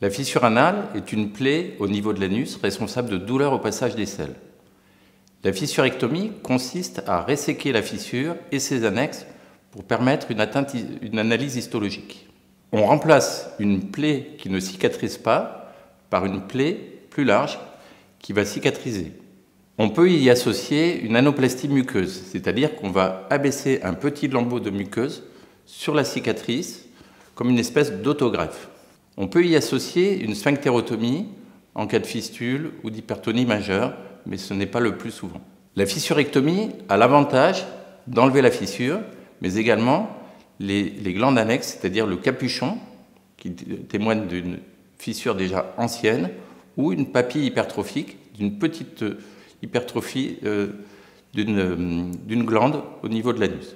La fissure anale est une plaie au niveau de l'anus responsable de douleurs au passage des selles. La fissurectomie consiste à resséquer la fissure et ses annexes pour permettre une, une analyse histologique. On remplace une plaie qui ne cicatrise pas par une plaie plus large qui va cicatriser. On peut y associer une anoplastie muqueuse, c'est-à-dire qu'on va abaisser un petit lambeau de muqueuse sur la cicatrice comme une espèce d'autogreffe. On peut y associer une sphinctérotomie en cas de fistule ou d'hypertonie majeure, mais ce n'est pas le plus souvent. La fissurectomie a l'avantage d'enlever la fissure, mais également les, glandes annexes, c'est-à-dire le capuchon, qui témoigne d'une fissure déjà ancienne, ou une papille hypertrophique, d'une petite hypertrophie euh, d'une glande au niveau de l'anus.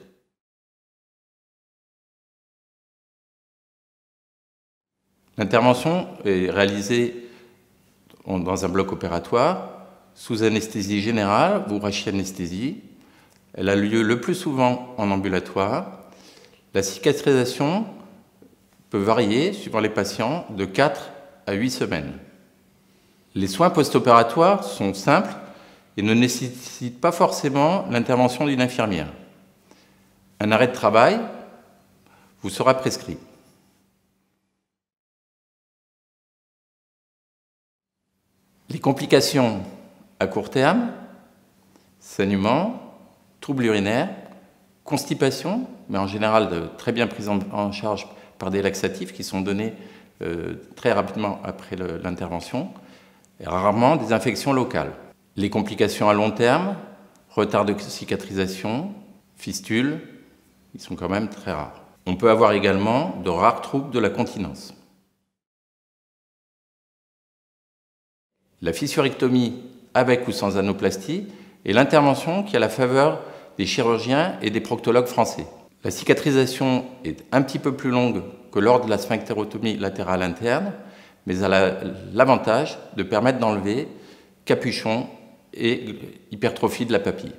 L'intervention est réalisée dans un bloc opératoire sous anesthésie générale ou rachianesthésie. Elle a lieu le plus souvent en ambulatoire. La cicatrisation peut varier, suivant les patients, de 4 à 8 semaines. Les soins post-opératoires sont simples et ne nécessitent pas forcément l'intervention d'une infirmière. Un arrêt de travail vous sera prescrit. Les complications à court terme, saignement, troubles urinaires, constipation, mais en général très bien prise en charge par des laxatifs qui sont donnés euh, très rapidement après l'intervention, et rarement des infections locales. Les complications à long terme, retard de cicatrisation, fistules, ils sont quand même très rares. On peut avoir également de rares troubles de la continence. La fissurectomie avec ou sans anoplastie est l'intervention qui a la faveur des chirurgiens et des proctologues français. La cicatrisation est un petit peu plus longue que lors de la sphinctérotomie latérale interne, mais elle a l'avantage de permettre d'enlever capuchon et hypertrophie de la papille.